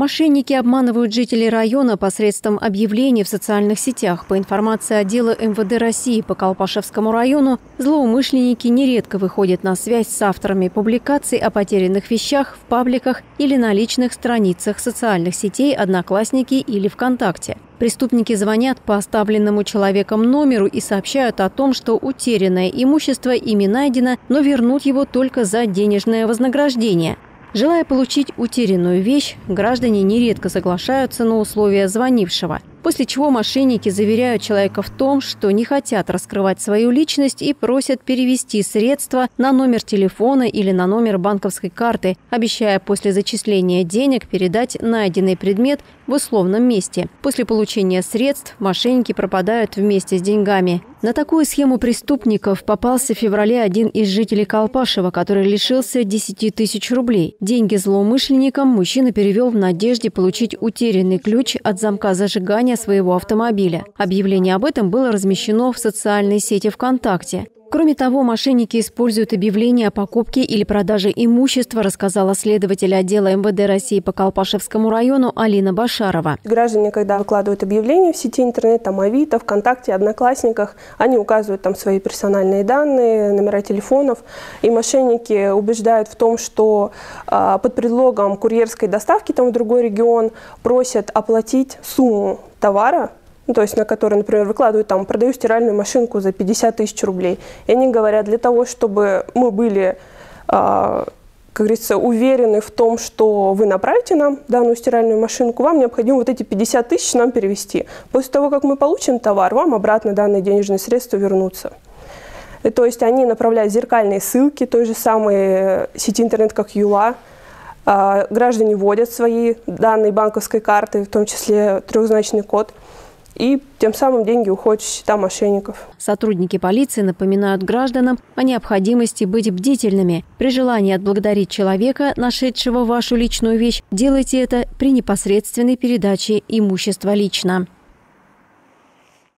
Мошенники обманывают жителей района посредством объявлений в социальных сетях. По информации отдела МВД России по Колпашевскому району, злоумышленники нередко выходят на связь с авторами публикаций о потерянных вещах в пабликах или на личных страницах социальных сетей «Одноклассники» или ВКонтакте. Преступники звонят по оставленному человеком номеру и сообщают о том, что утерянное имущество ими найдено, но вернут его только за денежное вознаграждение – Желая получить утерянную вещь, граждане нередко соглашаются на условия звонившего после чего мошенники заверяют человека в том, что не хотят раскрывать свою личность и просят перевести средства на номер телефона или на номер банковской карты, обещая после зачисления денег передать найденный предмет в условном месте. После получения средств мошенники пропадают вместе с деньгами. На такую схему преступников попался в феврале один из жителей Колпашева, который лишился 10 тысяч рублей. Деньги злоумышленникам мужчина перевел в надежде получить утерянный ключ от замка зажигания состояния своего автомобиля. Объявление об этом было размещено в социальной сети ВКонтакте. Кроме того, мошенники используют объявления о покупке или продаже имущества, рассказала следователь отдела МВД России по Колпашевскому району Алина Башарова. Граждане, когда выкладывают объявления в сети интернет, там Авито, ВКонтакте, Одноклассниках, они указывают там свои персональные данные, номера телефонов, и мошенники убеждают в том, что э, под предлогом курьерской доставки там в другой регион просят оплатить сумму товара, ну, то есть на который, например, выкладывают там, продаю стиральную машинку за 50 тысяч рублей. И они говорят, для того, чтобы мы были, э, как говорится, уверены в том, что вы направите нам данную стиральную машинку, вам необходимо вот эти 50 тысяч нам перевести. После того, как мы получим товар, вам обратно данные денежные средства вернутся. И, то есть они направляют зеркальные ссылки той же самой сети интернет, как Юла, а, граждане вводят свои данные банковской карты, в том числе трехзначный код, и тем самым деньги уходят в счета мошенников. Сотрудники полиции напоминают гражданам о необходимости быть бдительными. При желании отблагодарить человека, нашедшего вашу личную вещь, делайте это при непосредственной передаче имущества лично.